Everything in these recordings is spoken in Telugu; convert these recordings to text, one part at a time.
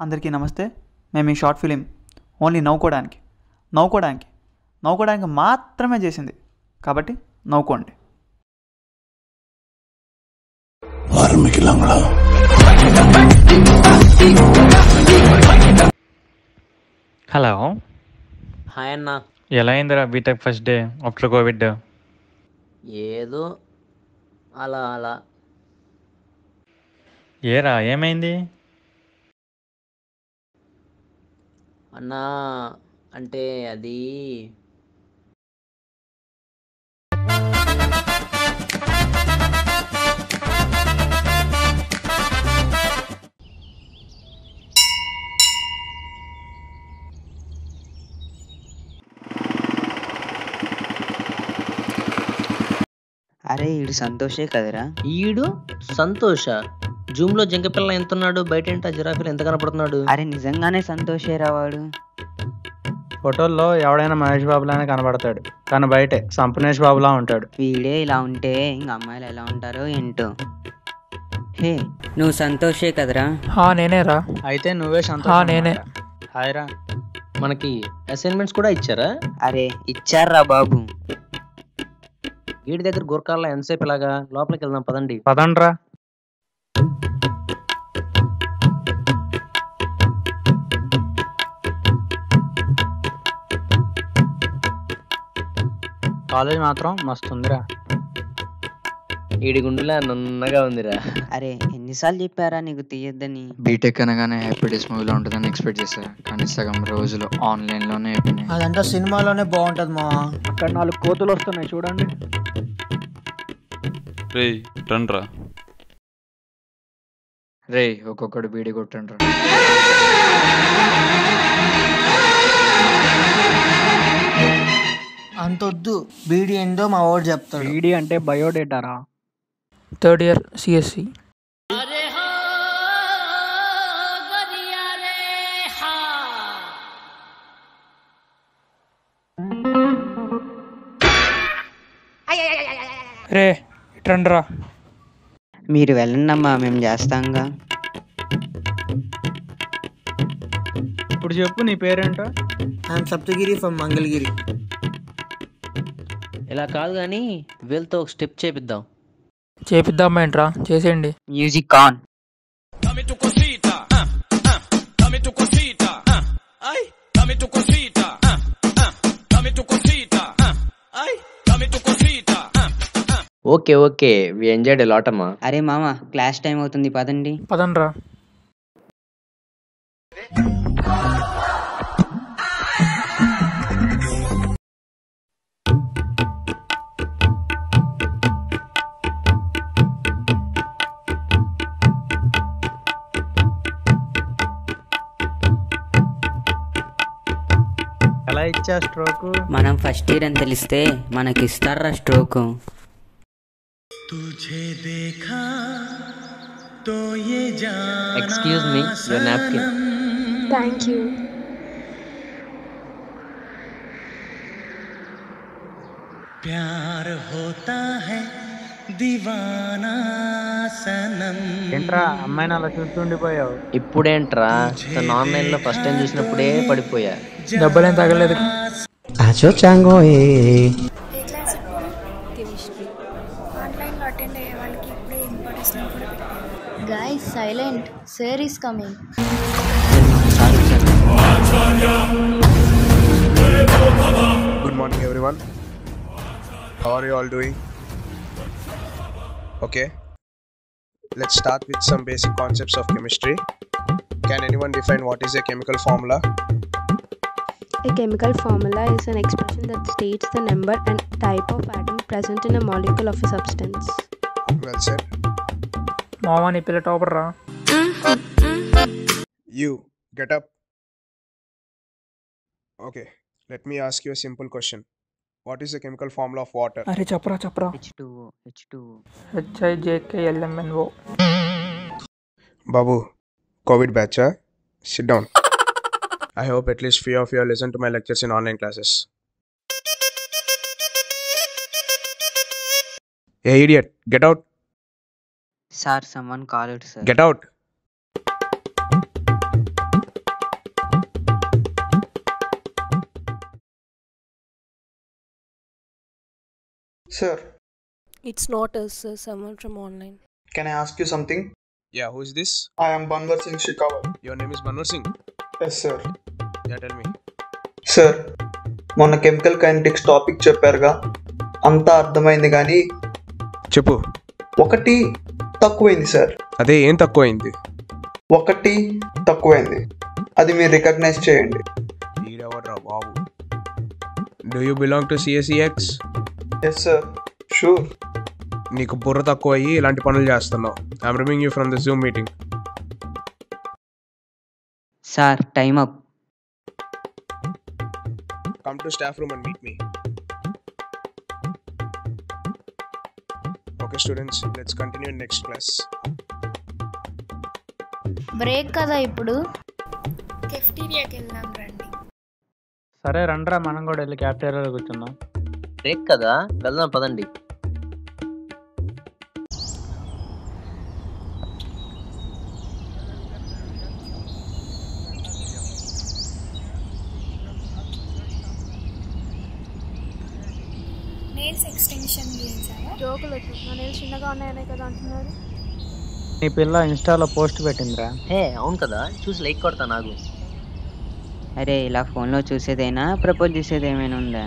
అందరికీ నమస్తే. మేము ఈ షార్ట్ ఫిలిం ఓన్లీ నవ్వుకోవడానికి. నవ్వుకోవడానికి. నవ్వుకోవడానికి మాత్రమే చేసింది. కాబట్టి నవ్వుకోండి. హలో. హాయ్ అన్న. ఎలా అయిందిరా BTech first day? After COVID. ఏదో అలా అలా. ఏరా ఏమైంది? అన్నా అంటే అది అరే ఈడు సంతోషే కదరా. ఈడు సంతోష? జూమ్లో జింకపిల్ల ఎంత ఉన్నాడు బయట ఏంటి జిరాఫీలు ఎంత కనపడుతున్నాడు? అరే నిజంగానే సంతోషేరా వాడు. ఫోటోల్లో ఎవడైనా మహేష్ బాబులానే కనబడతాడు. కానీ బయటే సంపనేష్ బాబులా ఉంటాడు. వీడే ఇలా ఉంటే ఇంక అమ్మాయిలు ఎలా ఉంటారో ఏంటో. హే నువ్వు సంతోషే కదరా? హా నేనే రా. అయితే నువ్వే సంతోషం నేనే. హాయ్ రా. మనకి అసైన్మెంట్స్ కూడా ఇచ్చారా? అరే ఇచ్చారా బాబు. వీడి దగ్గర గురకాల్లో ఎంతసేపు ఇలాగా? లోపలికి వెళ్దాం పదండి. పదండ్రా. కాలేజ్ మాత్రం మస్తు ఉందిరా. ఈడి గుండెలా నున్నగా ఉందిరా. అరే ఎన్నిసార్లు చెప్పారా నీకు తీయద్దని? బీటెక్ అనగానే హ్యాపీ డేస్ మూవీలో ఉంటుందని ఎక్స్పెక్ట్ చేశారు కానీ సగం రోజులు ఆన్లైన్లోనే అయిపోయినాయి అదంతా సినిమాలోనే బాగుంటది మా అక్కడ నాలుగు కోతులు వస్తున్నాయి చూడండి. రేయ్ రండ్రా. రే ఒక్కొక్కడు బీడి కొట్టండి అంతొద్దు. బీడీ ఏందో మా వాడు చెప్తాడు. ఈడీ అంటే బయోడేటారా? Third year CSC. రే ఇట్రండ్రా. మీరు వెళ్ళండి అమ్మా మేము చేస్తాంగా. ఇప్పుడు చెప్పు నీ పేరేంటో? I'm Saptagiri from Mangalagiri. ఇలా కాదు కానీ వీళ్ళతో ఒక స్టెప్ చేపిద్దాం. చేపిద్దామా ఏంట్రా చేసేయండి. Music on okay okay. We enjoyed lot అమ్మా. అరే మామ క్లాస్ టైం అవుతుంది పదండి. పదండ్రా. ఎలా ఇచ్చా స్ట్రోక్? మనం ఫస్ట్ ఇయర్ అని తెలిస్తే మనకి ఇస్తారా stroke excuse me your napkin thank you ఏంట్రా అమ్మాయిని అలా చూస్తుండిపోయావు ఇప్పుడేంట్రా? తను ఆన్లైన్లో ఫస్ట్ టైం చూసినప్పుడే పడిపోయా. డబ్బులేం తగలేదు. కెమిస్ట్రీ. ఆన్లైన్లో అటెండ్ అయ్యే వాళ్ళకి ఇప్పుడే ఇంపార్టెన్స్ కూడా పెట్టారు guys silent sir is coming Good morning, everyone. How are you all doing? Okay, let's start with some basic concepts of chemistry. Can anyone define what is a chemical formula? A chemical formula is an expression that states the number and type of atom present in a molecule of a substance. Well said. మామ నీ పిల్ల టాపర్ రా You get up. Okay, let me ask you a simple question. What is the chemical formula of water? అరే చెప్పరా చెప్పరా H two H two HI JK LMNO Babu, COVID batch, huh? Sit down. I hope at least few of you have listened to my lectures in online classes. Hey, idiot, get out, sir summon call sir get out. Sir It's not us, sir. Someone from online. Can I ask you something Yeah, who is this? I am Bhanwar Singh Shekhawat Your name is Banwar Singh. Yes sir Yeah, tell me. Sir మొన్న కెమికల్ కైనటిక్స్ టాపిక్ చెప్పారుగా. అంతా అర్థమైంది కానీ చెప్పు. ఒకటి తక్కువైంది సార్ అదే ఏం తక్కువైంది? ఒకటి తక్కువైంది. అది మీరు రికగ్నైజ్ చేయండి. బాబు? Do you belong to CSE X yes sir sure నీకు బుర్ర తక్కువ అయ్యి ఇలాంటి పనులు చేస్తున్నావు. I'm reminding you from the Zoom meeting sir time up come to staff room and meet me okay students let's continue next class break కదా ఇప్పుడు? కెఫ్టీరియాకి వెళ్దాం రండి. సరే రండ్రా మనం కూడా వెళ్ళి క్యాఫ్టేరియాలో కూర్చుందాం. బ్రేక్ కదా? వెళ్దాం పదండి. నెయిల్స్ ఎక్స్టెన్షన్ చేయించారా జోకులు నా నెయిల్స్ చిన్నగా ఉన్నాయనే కదా అంటున్నారు. నీ పిల్ల ఇన్స్టాలో పోస్ట్ పెట్టిందిరా. హే అవును కదా. చూసి లైక్ కొడతా నాకు అరే ఇలా ఫోన్లో చూసేదైనా ప్రపోజ్ చేసేది ఏమైనా ఉందా?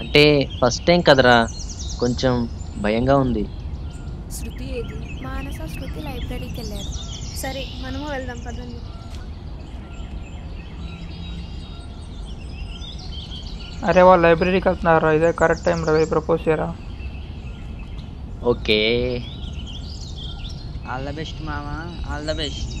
అంటే ఫస్ట్ టైం కదరా కొంచెం భయంగా ఉంది. శృతి ఏది? మానస శృతి లైబ్రరీకి వెళ్ళారు. సరే మనము వెళ్దాం పదండి. అరే వాళ్ళు లైబ్రరీకి వెళ్తున్నారా? ఇదే కరెక్ట్ టైం రవి ప్రపోజ్ చేయరా? ఓకే. ఆల్ ద బెస్ట్ మామా. ఆల్ ద బెస్ట్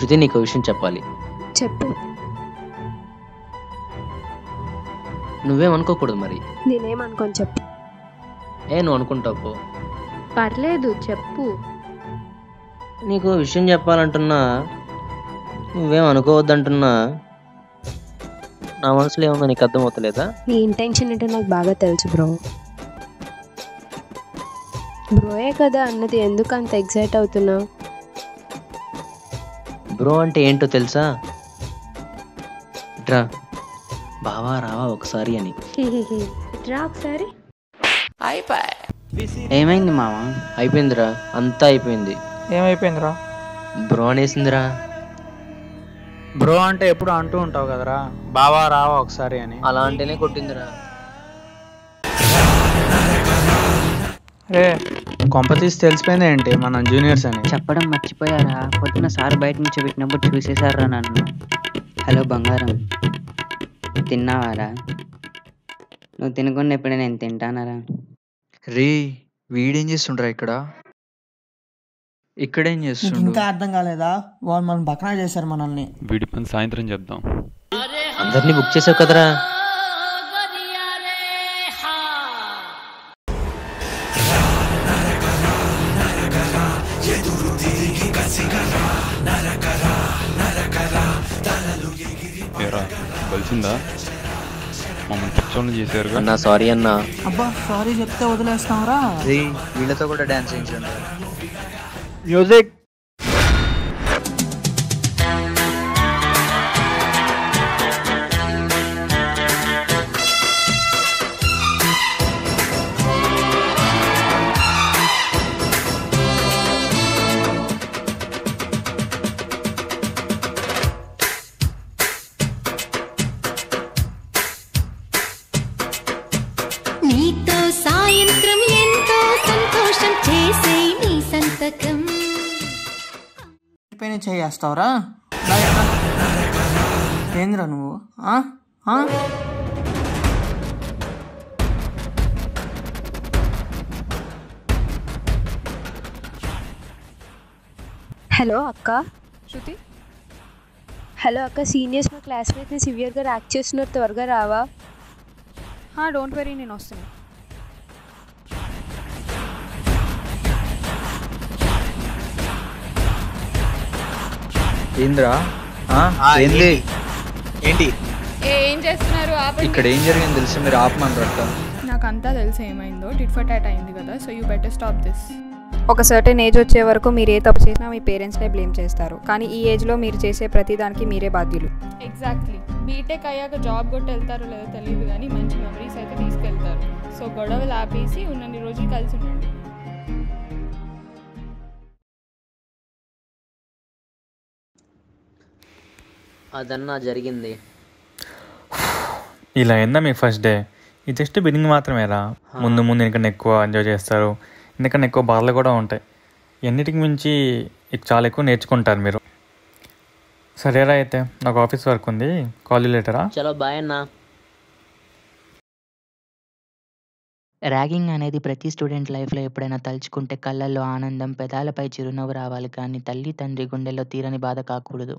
శృతి నీకు విషయం చెప్పాలి. చెప్పు. నువ్వేమనుకోకూడదు మరి. నేనేమనుకోని చెప్పు. ఏ నువ్వు అనుకుంటావు పో. పర్లేదు చెప్పు. నీకు విషయం చెప్పాలంటున్నా నువ్వేం అనుకోవద్దంటున్నా నా మనసులో ఏముందో నీకు అర్థమవుతలేదా? నీ ఇంటెన్షన్ ఏంటో నాకు బాగా తెలుసు బ్రో. బ్రోయే కదా అన్నది ఎందుకు అంత ఎగ్జైట్ అవుతున్నావు? బ్రో అంటే ఏంటో తెలుసా? డ్రా. బావా రావా ఒకసారి అని. రా ఒకసారి. ఏమైంది మావా అయిపోయిందిరా. అంతా అయిపోయింది. ఏమైపోయిందిరా? బ్రో అనేసిందిరా. బ్రో అంటే ఎప్పుడు అంటూ ఉంటావు కదరా? బావా రావా ఒకసారి అని. అలా అంటేనే కొట్టిందిరా. రే కొంప తీసి తెలిసిపోయింది ఏంటి మనం జూనియర్స్ అని? చెప్పడం మర్చిపోయారా? పొద్దున సార్ బయట నుంచి పెట్టినప్పుడు చూసేశారా నన్ను. హలో బంగారం తిన్నావారా? నువ్వు తినకుండా ఎప్పుడే నేను తింటానరా? రే వీడేం చేస్తుండ్రా ఇక్కడ? ఇక్కడేం నీకు చేస్తుండు? ఇంకా అర్థం కాలేదా? వాళ్ళు మనం బకరా చేశారు మనల్ని. వీడి పని సాయంత్రం చెప్దాం అందరినీ బుక్ చేసావు కదరా? కలిసిందా మమ్మల్ని పిచ్చోళ్ళు చేశారుగా అన్నా సారీ అన్నా అబ్బా సారీ చెప్తే వదిలేస్తావరా రే వీళ్ళతో కూడా డాన్స్ చేయించండి మ్యూజిక్ పైన చేయేస్తావురా? ఏంద్రా నువ్వు? హలో అక్క. శృతి? హలో అక్క సీనియర్స్ మా క్లాస్మేట్ని సివియర్గా ర్యాక్ చేస్తున్నారు త్వరగా రావా? డోంట్ వెరీ నేను వస్తున్నాను ఏంద్రా ఏంది? ఏంటి? ఏ ఏం చేస్తున్నారు? ఆపండి. ఇక్కడ ఏం జరిగింది తెలిసి? మీరు ఆపమన్నారట నాకు అంతా తెలిసి ఏమైందో. టిట్ ఫర్ టాట్ అయింది కదా so you better stop this. ఒక సర్టెన్ ఏజ్ వచ్చే వరకు మీరు ఏ తప్పు చేసినా మీ పేరెంట్స్నే బ్లేమ్ చేస్తారు. కానీ ఈ ఏజ్లో మీరు చేసే ప్రతి దానికి మీరే బాధ్యులు. ఎగ్జాక్ట్లీ బీటెక్ అయ్యాక జాబ్ కొట్టి వెళ్తారో లేదో తెలియదు కానీ మంచి మెమరీస్ అయితే తీసుకెళ్తారు. సో గొడవలు ఆపేసి ఉన్నన్ని రోజులు కలిసి ఉండండి. అదన్నా జరిగింది. ఇలా అయిందా మీ ఫస్ట్ డే ఇది జస్ట్ బిగినింగ్ మాత్రమేరా. ముందు ముందు ఎందుకన్నా ఎక్కువ ఎంజాయ్ చేస్తారు. ఎందుకన్నా ఎక్కువ బాధలు కూడా ఉంటాయి. ఎన్నిటికి మించి ఇక చాలా ఎక్కువ నేర్చుకుంటారు మీరు. సరేరా అయితే నాకు ఆఫీస్ వర్క్ ఉంది. కాల్ లేటరా చలో బాయ్ అన్నా. ర్యాగింగ్ అనేది ప్రతి స్టూడెంట్ లైఫ్లో ఎప్పుడైనా తలుచుకుంటే కళ్ళల్లో ఆనందం పెదాలపై చిరునవ్వు రావాలి. కానీ తల్లి తండ్రి గుండెల్లో తీరని బాధ కాకూడదు.